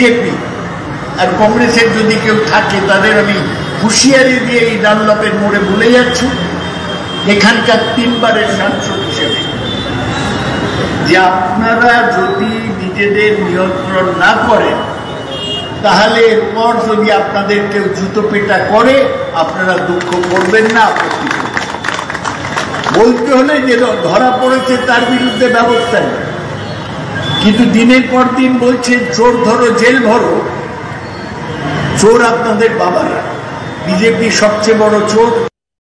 BJP আর কংগ্রেসের যদি কেউ থাকে, তাদের আমি হুঁশিয়ারি দিয়ে এই ডানলপের মোড়ে বলে যাচ্ছি, এখানকার তিনবারের সাংসদ হিসেবে যে আপনারা যদি নিজেদের নিয়ন্ত্রণ না করেন, তাহলে এরপর যদি আপনাদের কেউ জুতো পেটা করে, আপনারা দুঃখ করবেন না, আপত্তি করবেন। বলতে হলে যে ধরা পড়েছে তার বিরুদ্ধে ব্যবস্থা নেই কিন্তু দিনের পর দিন বলছে, চোর ধরো, জেল ভরো। চোর আপনাদের বাবারা। বিজেপি সবচেয়ে বড় চোর